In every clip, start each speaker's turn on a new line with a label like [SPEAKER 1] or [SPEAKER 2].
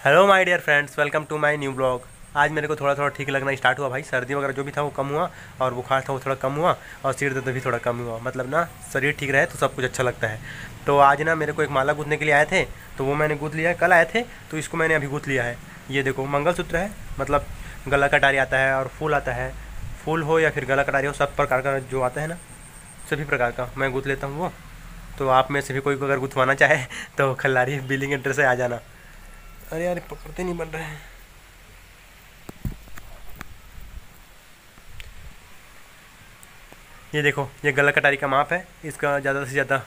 [SPEAKER 1] Hello my dear friends welcome to my new blog आज मेरे को थोड़ा थोड़ा ठीक लगना स्टार्ट हुआ भाई। सर्दी वगैरह जो भी था वो कम हुआ और बुखार था वो थोड़ा कम हुआ और सिर दर्द भी थोड़ा कम हुआ। मतलब ना, शरीर ठीक रहे तो सब कुछ अच्छा लगता है। तो आज ना मेरे को एक माला गूँथने के लिए आए थे तो वो मैंने गूँथ लिया कल आए थे तो इसको मैंने अभी गूँथ लिया है। ये देखो, मंगलसूत्र है मतलब गला कटारी आता है और फूल आता है। फूल हो या फिर गला कटारी हो, सब प्रकार का जो आता है ना, सभी प्रकार का। मैं गूँथ लेता हूँ वो। तो आप में से भी कोई को अगर गुथवाना चाहे तो खल्लारी बिलिंग एड्रेस से आ जाना। अरे यार पकड़ते नहीं बन रहे हैं। ये देखो, ये गला कटारी का माप है। इसका ज़्यादा से ज़्यादा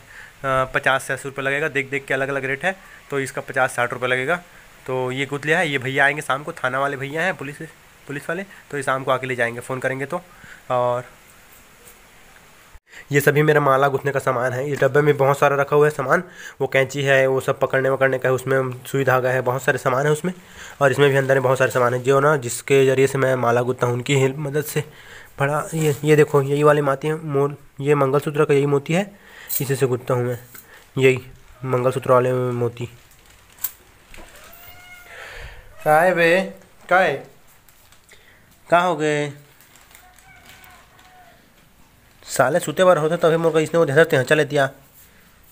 [SPEAKER 1] पचास से अस्सी रुपये लगेगा। देख देख के अलग अलग रेट है। तो इसका पचास साठ रुपये लगेगा। तो ये गुथ लिया है। ये भैया आएँगे शाम को। थाना वाले भैया हैं, पुलिस पुलिस वाले। तो ये शाम को आके ले जाएँगे। फ़ोन करेंगे तो। और ये सभी मेरा माला गुथने का सामान है। इस डब्बे में बहुत सारा रखा हुआ है सामान। वो कैंची है, वो सब पकड़ने वकड़ने का है, उसमें सुई धागा है, बहुत सारे सामान है उसमें। और इसमें भी अंदर में बहुत सारे सामान है। जो ना जिसके ज़रिए से मैं माला गुथता हूँ, उनकी हेल्प मदद से। बड़ा ये ये देखो, यही वाली माती है, मोर, ये मंगलसूत्र का यही मोती है। इसी से गुथता हूँ मैं। यही, मंगलसूत्र वाले मोती। है बे है कहाँ हो गए? साले सूते बार होते तभी मोर इसने वो धरते हैं चले दिया।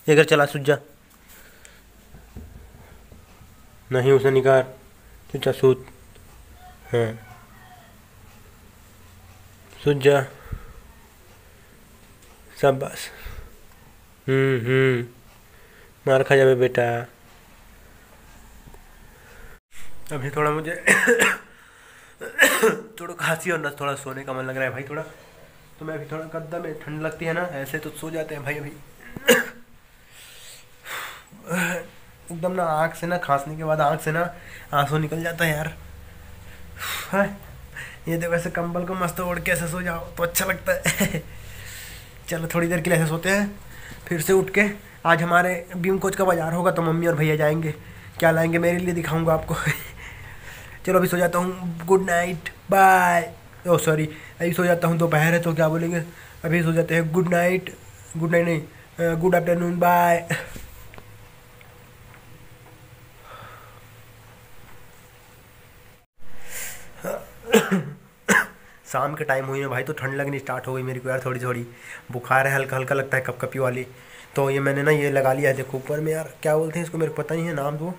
[SPEAKER 1] एक चला सुजा नहीं उसे निकाल। चुचा सूत। हाँ। सुजा सब बस हम्म हम्म। मार खा जावे बेटा। अभी थोड़ा मुझे थोड़ा खांसी और ना, थोड़ा सोने का मन लग रहा है भाई, थोड़ा। तो मैं अभी थोड़ा कद्दा में ठंड लगती है ना, ऐसे तो सो जाते हैं भाई अभी। एकदम ना आँख से ना खांसने के बाद आँख से ना आँसू निकल जाता है यार। ये देखो ऐसे कंबल को मस्त ओढ़ के ऐसे सो जाओ तो अच्छा लगता है। चलो थोड़ी देर के लिए ऐसे सोते हैं, फिर से उठ के। आज हमारे बीम कोच का बाज़ार होगा तो मम्मी और भैया जाएँगे। क्या लाएँगे, मेरे लिए दिखाऊँगा आपको। चलो अभी सो जाता हूँ। Good night. Bye. Oh sorry अभी सो जाता हूँ दोपहर है तो क्या बोलेंगे? अभी सो जाते हैं। गुड नाइट गुड नाइट नहीं गुड आफ्टरनून बाय शाम के टाइम हुई है भाई तो ठंड लगनी स्टार्ट हो गई मेरे को यार थोड़ी थोड़ी। बुखार है, हल्का हल्का लगता है कप कपी वाली। तो ये मैंने ना ये लगा लिया है, देखो ऊपर में यार। क्या बोलते हैं इसको, मेरे को पता नहीं है नाम तो।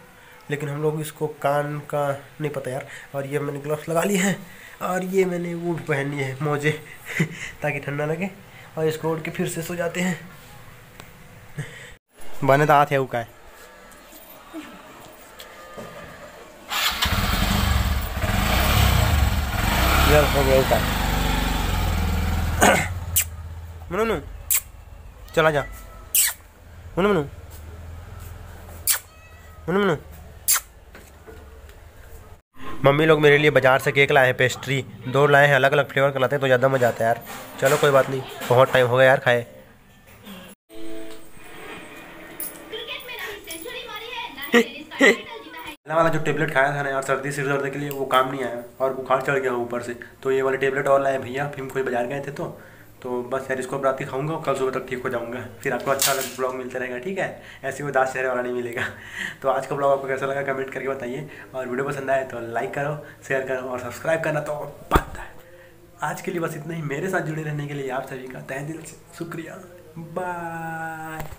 [SPEAKER 1] लेकिन हम लोग इसको कान का, नहीं पता यार। और ये मैंने ग्लव्स लगा लिए हैं। और ये मैंने वो पहन लिए हैं, मोजे, ताकि ठंडा लगे। और इसको उड़ के फिर से सो जाते हैं। बने तो आते है का हो। गया मनु चला जा। मनु मनु मनु मनु मम्मी लोग मेरे लिए बाज़ार से केक लाए हैं पेस्ट्री दो लाए हैं अलग अलग फ्लेवर का लाते हैं तो ज़्यादा मज़ा आता है यार। चलो कोई बात नहीं बहुत टाइम हो गया यार खाए। पहला वाला जो टेबलेट खाया था ना यार सर्दी सिर दर्द के लिए वो काम नहीं आया और बुखार चढ़ गया ऊपर से। तो ये वाले टेबलेट और लाए भैया फिर कोई बाज़ार गए थे तो? तो बस यार इसको रात ही खाऊँगा कल सुबह तक ठीक हो जाऊँगा। फिर आपको अच्छा ब्लॉग मिलता रहेगा, ठीक है? ऐसे वो दास चेहरे वाला नहीं मिलेगा। तो आज का ब्लॉग आपको कैसा लगा कमेंट करके बताइए। और वीडियो पसंद आए तो लाइक करो शेयर करो और सब्सक्राइब करना तो बंद है। आज के लिए बस इतना ही। मेरे साथ जुड़े रहने के लिए आप सभी का तय दिल से शुक्रिया। बाय